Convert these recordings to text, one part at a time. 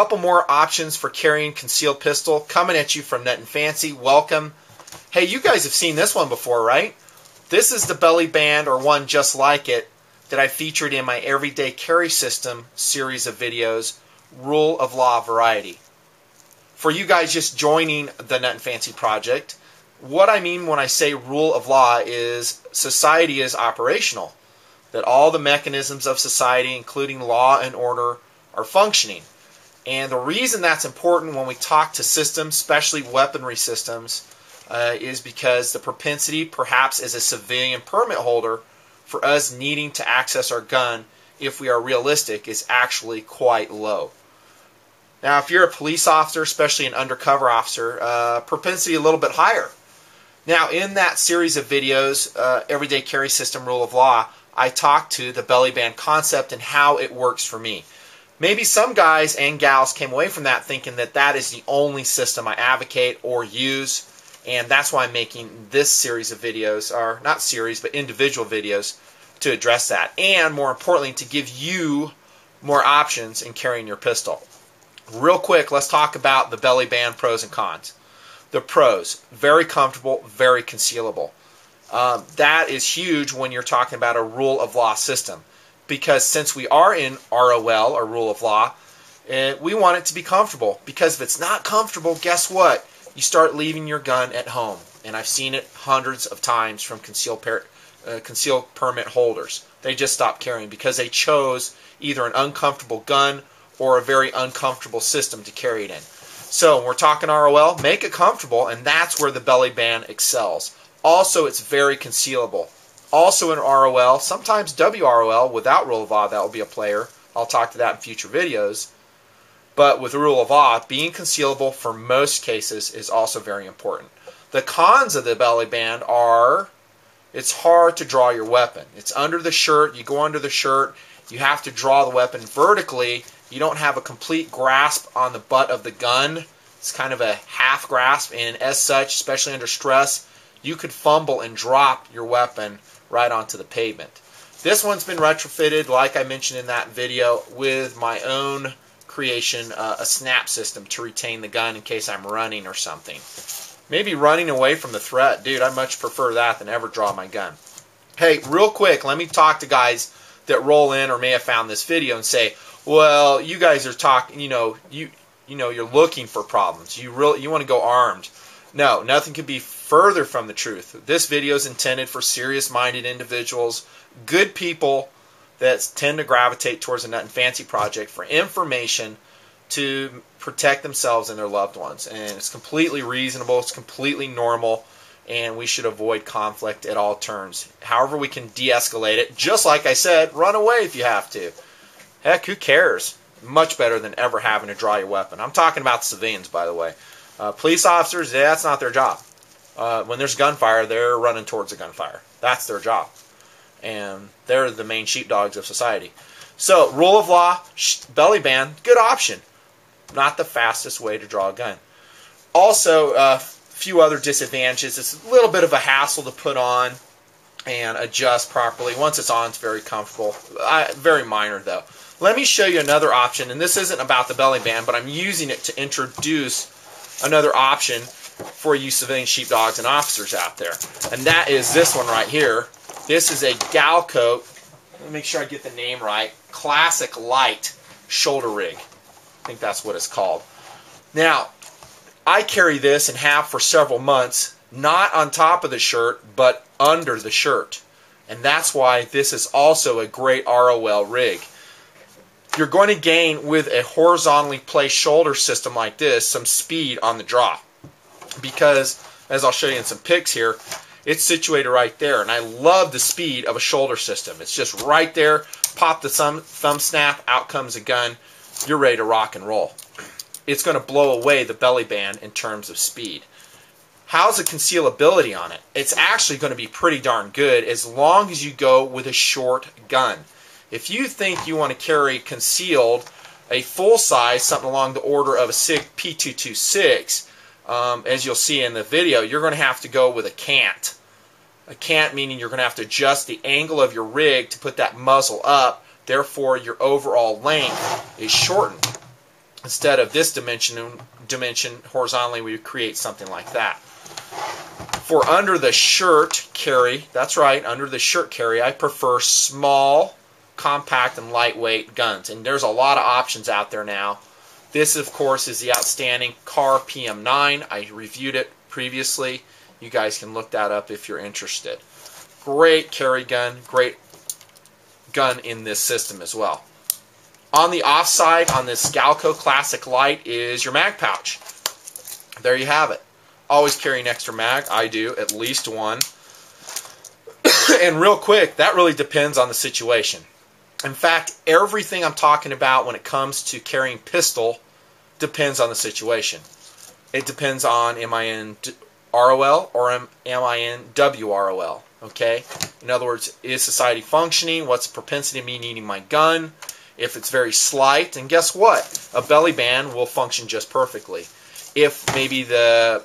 couple more options for carrying concealed pistol coming at you from Nutnfancy. Welcome. Hey, you guys have seen this one before, right? This is the belly band or one just like it that I featured in my Everyday Carry System series of videos, Rule of Law Variety. For you guys just joining the Nutnfancy project, what I mean when I say rule of law is society is operational, that all the mechanisms of society, including law and order, are functioning. And the reason that's important when we talk to systems, especially weaponry systems, uh, is because the propensity, perhaps as a civilian permit holder, for us needing to access our gun, if we are realistic, is actually quite low. Now, if you're a police officer, especially an undercover officer, uh, propensity a little bit higher. Now, in that series of videos, uh, Everyday Carry System Rule of Law, I talked to the belly band concept and how it works for me. Maybe some guys and gals came away from that thinking that that is the only system I advocate or use, and that's why I'm making this series of videos, or not series, but individual videos to address that, and more importantly, to give you more options in carrying your pistol. Real quick, let's talk about the belly band pros and cons. The pros, very comfortable, very concealable. Um, that is huge when you're talking about a rule of law system because since we are in ROL or rule of law, uh, we want it to be comfortable. Because if it's not comfortable, guess what? You start leaving your gun at home, and I've seen it hundreds of times from concealed, per- uh, concealed permit holders. They just stop carrying because they chose either an uncomfortable gun or a very uncomfortable system to carry it in. So we're talking ROL, make it comfortable, and that's where the belly band excels. Also, it's very concealable. Also in ROL, sometimes WROL without rule of law, that will be a player. I'll talk to that in future videos. But with rule of law, being concealable for most cases is also very important. The cons of the belly band are it's hard to draw your weapon. It's under the shirt. You go under the shirt. You have to draw the weapon vertically. You don't have a complete grasp on the butt of the gun. It's kind of a half grasp, and as such, especially under stress, you could fumble and drop your weapon right onto the pavement. This one's been retrofitted, like I mentioned in that video, with my own creation, uh, a snap system to retain the gun in case I'm running or something. Maybe running away from the threat. Dude, I much prefer that than ever draw my gun. Hey, real quick, let me talk to guys that roll in or may have found this video and say, well, you guys are talking, you know, you you know, you're looking for problems. You really you want to go armed. No, nothing could be further from the truth. This video is intended for serious minded individuals, good people that tend to gravitate towards a Nutnfancy Project for information to protect themselves and their loved ones. And it's completely reasonable, it's completely normal, and we should avoid conflict at all turns. However, we can de escalate it, just like I said, run away if you have to. Heck, who cares? Much better than ever having to draw your weapon. I'm talking about civilians, by the way. Uh, police officers, yeah, that's not their job. Uh, when there's gunfire, they're running towards the gunfire. That's their job. And they're the main sheepdogs of society. So, rule of law, belly band, good option. Not the fastest way to draw a gun. Also, a uh, few other disadvantages. It's a little bit of a hassle to put on and adjust properly. Once it's on, it's very comfortable. I, very minor, though. Let me show you another option, and this isn't about the belly band, but I'm using it to introduce another option for you civilian sheepdogs and officers out there. And that is this one right here. This is a Galco, let me make sure I get the name right, Classic Lite shoulder rig. I think that's what it's called. Now, I carry this and have for several months, not on top of the shirt, but under the shirt. And that's why this is also a great ROL rig. You're going to gain with a horizontally placed shoulder system like this some speed on the draw because, as I'll show you in some pics here, it's situated right there. And I love the speed of a shoulder system. It's just right there. Pop the thumb, thumb snap, out comes a gun. You're ready to rock and roll. It's going to blow away the belly band in terms of speed. How's the concealability on it? It's actually going to be pretty darn good as long as you go with a short gun. If you think you want to carry concealed a full size, something along the order of a P226, um, as you'll see in the video, you're going to have to go with a cant. A cant meaning you're going to have to adjust the angle of your rig to put that muzzle up. Therefore, your overall length is shortened. Instead of this dimension, dimension horizontally, we create something like that. For under the shirt carry, that's right, under the shirt carry, I prefer small, compact, and lightweight guns. And there's a lot of options out there now. This, of course, is the outstanding Kahr PM9. I reviewed it previously. You guys can look that up if you're interested. Great carry gun, great gun in this system as well. On the offside on this Galco Classic Lite is your mag pouch. There you have it. Always carry an extra mag. I do, at least one. and real quick, that really depends on the situation. In fact, everything I'm talking about when it comes to carrying pistol depends on the situation. It depends on am I in ROL or am, am I in WROL? Okay? In other words, is society functioning? What's the propensity of me needing my gun? If it's very slight, and guess what? A belly band will function just perfectly. If maybe the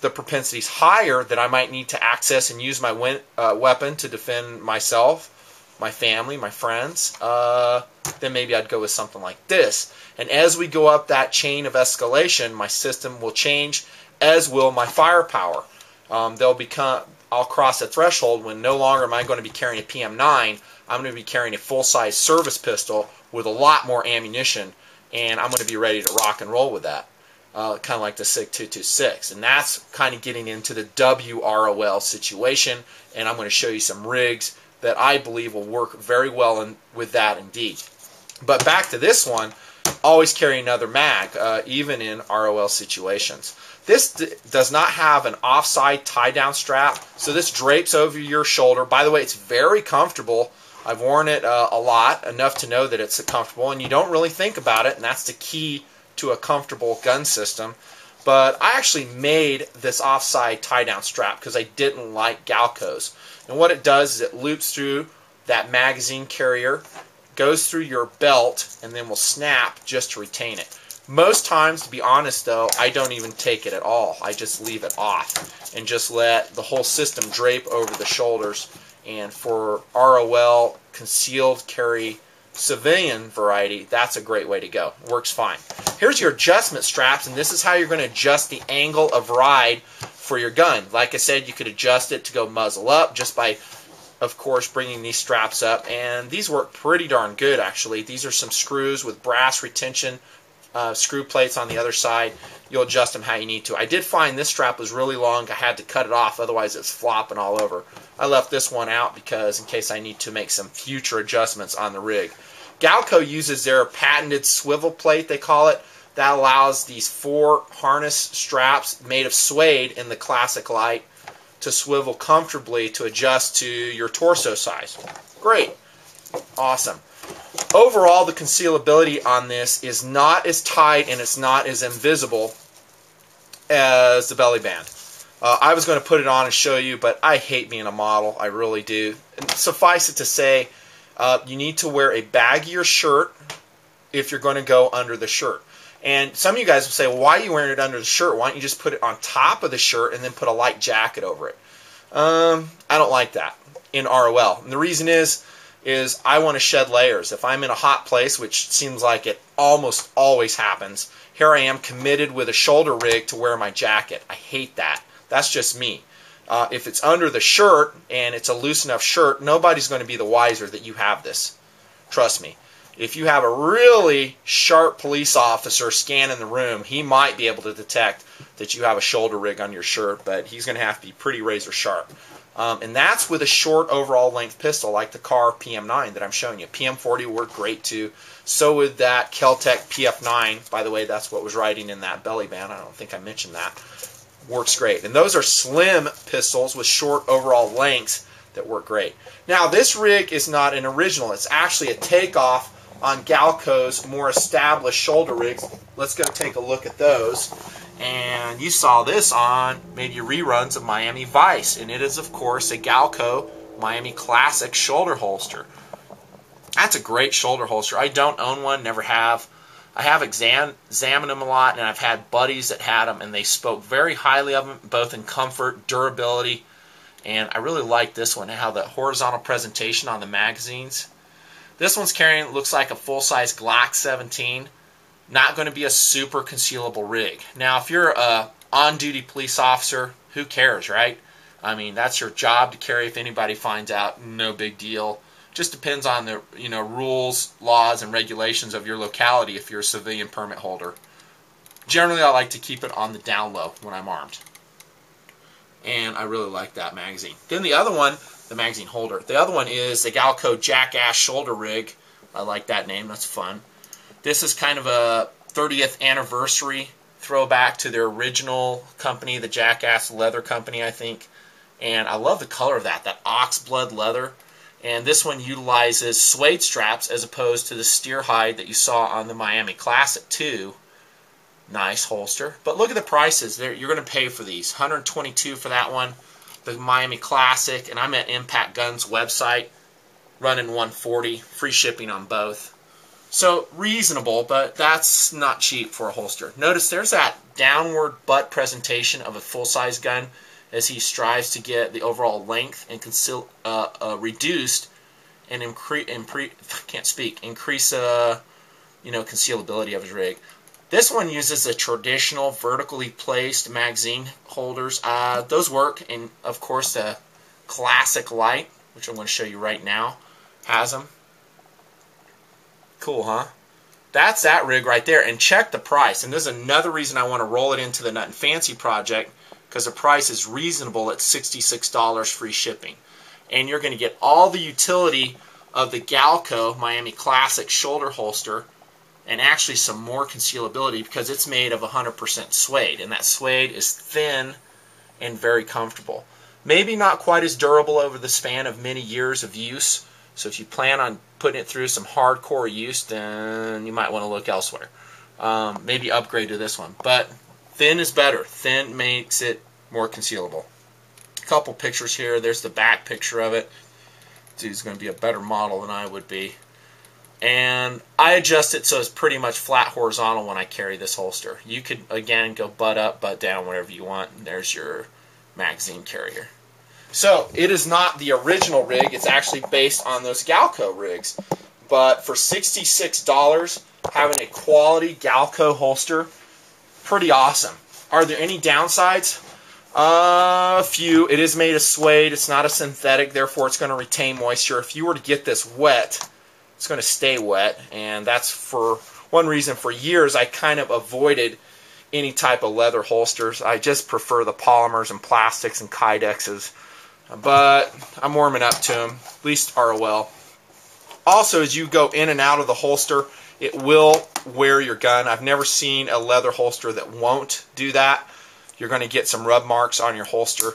the propensity is higher, that I might need to access and use my uh, weapon to defend myself, my family, my friends, uh, then maybe I'd go with something like this. And as we go up that chain of escalation, my system will change, as will my firepower. Um, they'll become I'll cross a threshold when no longer am I going to be carrying a PM9. I'm going to be carrying a full-size service pistol with a lot more ammunition, and I'm going to be ready to rock and roll with that. Uh, kind of like the SIG 226. And that's kind of getting into the WROL situation, and I'm going to show you some rigs that I believe will work very well in, with that indeed. But back to this one, always carry another mag, uh, even in ROL situations. This does not have an offside tie down strap, so this drapes over your shoulder. By the way, it's very comfortable. I've worn it uh, a lot, enough to know that it's comfortable, and you don't really think about it, and that's the key to a comfortable gun system. But I actually made this offside tie down strap because I didn't like Galco's. And what it does is it loops through that magazine carrier, goes through your belt, and then will snap just to retain it. Most times, to be honest though, I don't even take it at all. I just leave it off and just let the whole system drape over the shoulders. And for ROL concealed carry civilian variety, that's a great way to go. Works fine. Here's your adjustment straps, and this is how you're going to adjust the angle of ride for your gun. Like I said, you could adjust it to go muzzle up just by, of course, bringing these straps up. And these work pretty darn good, actually. These are some screws with brass retention uh, screw plates on the other side. You'll adjust them how you need to. I did find this strap was really long. I had to cut it off, otherwise it's flopping all over. I left this one out because in case I need to make some future adjustments on the rig. Galco uses their patented swivel plate, they call it. That allows these four harness straps made of suede in the Classic Lite to swivel comfortably to adjust to your torso size. Great. Awesome. Overall, the concealability on this is not as tight and it's not as invisible as the belly band. Uh, I was going to put it on and show you, but I hate being a model. I really do. And suffice it to say, uh, you need to wear a baggier shirt if you're going to go under the shirt. And some of you guys will say, well, why are you wearing it under the shirt? Why don't you just put it on top of the shirt and then put a light jacket over it? Um, I don't like that in ROL. And the reason is is I want to shed layers. If I'm in a hot place, which seems like it almost always happens, here I am committed with a shoulder rig to wear my jacket. I hate that. That's just me. Uh, if it's under the shirt and it's a loose enough shirt, nobody's going to be the wiser that you have this. Trust me. If you have a really sharp police officer scanning the room, he might be able to detect that you have a shoulder rig on your shirt, but he's going to have to be pretty razor sharp. Um, and that's with a short overall length pistol like the Kahr PM9 that I'm showing you. PM40 worked great too. So would that KelTec PF9. By the way, that's what was riding in that belly band. I don't think I mentioned that. Works great. And those are slim pistols with short overall lengths that work great. Now, this rig is not an original. It's actually a takeoff on Galco's more established shoulder rigs. Let's go take a look at those. And you saw this on maybe reruns of Miami Vice. And it is, of course, a Galco Miami Classic shoulder holster. That's a great shoulder holster. I don't own one, never have. I have exam- examined them a lot, and I've had buddies that had them, and they spoke very highly of them, both in comfort, durability, and I really like this one, how the horizontal presentation on the magazines. This one's carrying, looks like a full-size Glock 17. Not going to be a super concealable rig. Now, if you're a on-duty police officer, who cares, right? I mean, that's your job to carry. If anybody finds out, no big deal. Just depends on the you know rules, laws, and regulations of your locality. If you're a civilian permit holder, generally I like to keep it on the down low when I'm armed, and I really like that magazine. Then the other one, the magazine holder. The other one is the Galco Jackass shoulder rig. I like that name. That's fun. This is kind of a 30th anniversary throwback to their original company, the Jackass Leather Company, I think. And I love the color of that, that ox blood leather. And this one utilizes suede straps as opposed to the steer hide that you saw on the Miami Classic 2. Nice holster. But look at the prices. You're going to pay for these. 122 for that one. The Miami Classic. And I'm at Impact Guns website running 140. Free shipping on both. So reasonable, but that's not cheap for a holster. Notice there's that downward butt presentation of a full-size gun as he strives to get the overall length and conceal, uh, uh, reduced and increase, can't speak, increase, uh, you know, concealability of his rig. This one uses the traditional vertically placed magazine holders. Uh, those work, and of course the Classic Lite, which I'm going to show you right now, has them. Cool, huh? That's that rig right there. And check the price. And this is another reason I want to roll it into the Nutnfancy project because the price is reasonable at $66 free shipping. And you're going to get all the utility of the Galco Miami Classic shoulder holster and actually some more concealability because it's made of 100% suede. And that suede is thin and very comfortable. Maybe not quite as durable over the span of many years of use. So if you plan on putting it through some hardcore use, then you might want to look elsewhere. Um, maybe upgrade to this one. But thin is better. Thin makes it more concealable. A couple pictures here. There's the back picture of it. Dude's going to be a better model than I would be. And I adjust it so it's pretty much flat horizontal when I carry this holster. You could, again, go butt up, butt down, wherever you want. And there's your magazine carrier. So it is not the original rig. It's actually based on those Galco rigs. But for $66, having a quality Galco holster, pretty awesome. Are there any downsides? Uh, a few. It is made of suede. It's not a synthetic, therefore it's going to retain moisture. If you were to get this wet, it's going to stay wet, and that's for one reason. For years, I kind of avoided any type of leather holsters. I just prefer the polymers and plastics and Kydexes but I'm warming up to them, at least ROL. Also, as you go in and out of the holster, it will wear your gun. I've never seen a leather holster that won't do that. You're going to get some rub marks on your holster.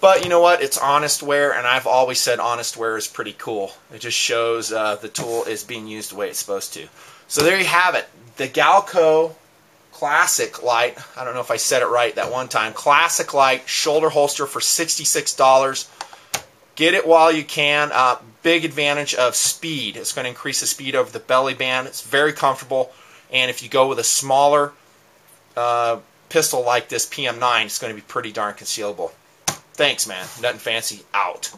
But you know what? It's honest wear, and I've always said honest wear is pretty cool. It just shows uh, the tool is being used the way it's supposed to. So there you have it. The Galco Classic Lite. I don't know if I said it right that one time. Classic Lite shoulder holster for $66. Get it while you can. Uh, big advantage of speed. It's going to increase the speed over the belly band. It's very comfortable. And if you go with a smaller uh, pistol like this PM9, it's going to be pretty darn concealable. Thanks, man. Nothing fancy. Out.